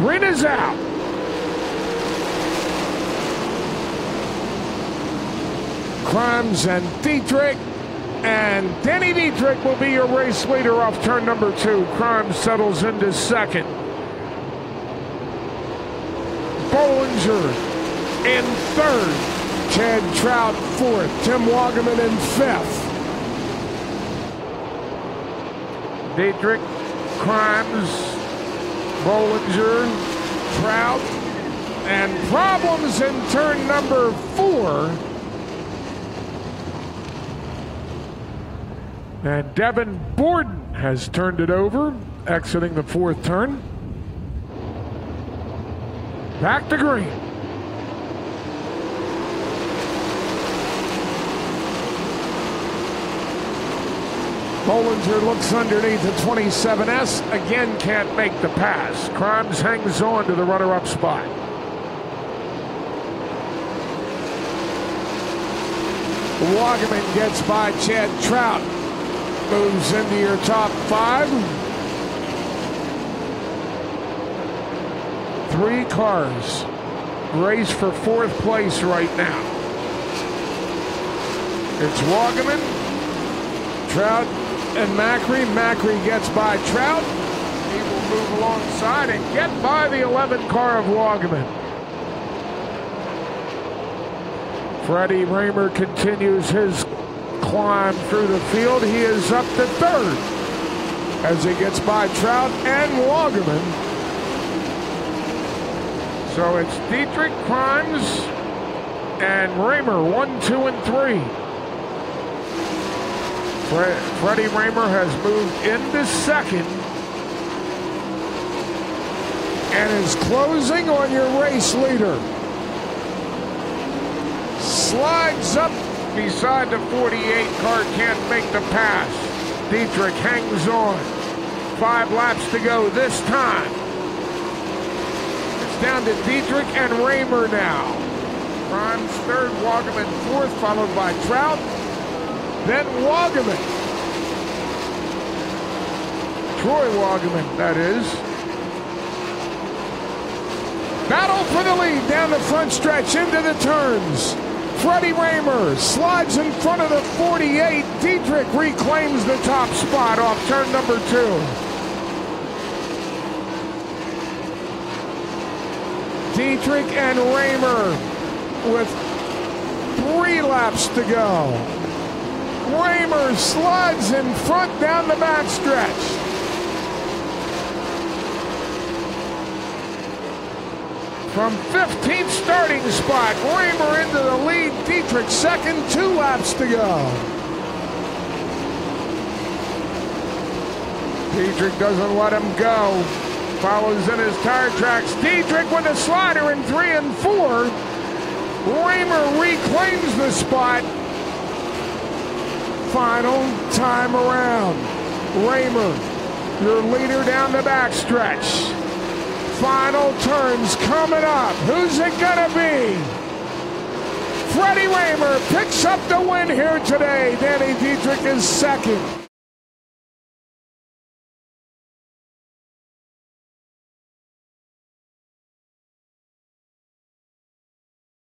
Is out. Krimes and Dietrich. And Danny Dietrich will be your race leader off turn number two. Krimes settles into second. Bollinger in third. Chad Trout fourth. Tim Wagaman in fifth. Dietrich, Krimes, Bollinger, Trout, and problems in turn number four. And Devin Borden has turned it over, exiting the fourth turn. Back to green. Bollinger looks underneath the 27S. Again, can't make the pass. Krimes hangs on to the runner-up spot. Wagaman gets by Chad Trout. Moves into your top five. Three cars race for fourth place right now. It's Wagaman, Trout, and Macri. Macri gets by Trout. He will move alongside and get by the 11 car of Wagaman. Freddie Rahmer continues his climb through the field. He is up to third as he gets by Trout and Wagaman. So it's Dietrich Krimes and Rahmer, one, two, and three. Freddie Rahmer has moved into second and is closing on your race leader. Slides up beside the 48 car, can't make the pass. Dietrich hangs on. Five laps to go this time. It's down to Dietrich and Rahmer now. Krimes third, Wagaman fourth, followed by Trout. Then Wagaman. Troy Wagaman, that is. Battle for the lead down the front stretch into the turns. Freddie Rahmer slides in front of the 48. Dietrich reclaims the top spot off turn number two. Dietrich and Rahmer with three laps to go. Rahmer slides in front down the backstretch. From 15th starting spot, Rahmer into the lead. Dietrich second, two laps to go. Dietrich doesn't let him go. Follows in his tire tracks. Dietrich with a slider in three and four. Rahmer reclaims the spot. Final time around. Rahmer, your leader down the backstretch final turns coming up. Who's it gonna be? Freddie Rahmer picks up the win here today. Danny Dietrich is second.